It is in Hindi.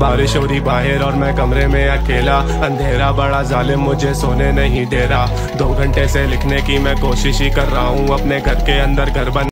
बारिश हो रही बाहर और मैं कमरे में अकेला। अंधेरा बड़ा जालिम मुझे सोने नहीं दे रहा। दो घंटे से लिखने की मैं कोशिश ही कर रहा हूँ अपने घर के अंदर घर बन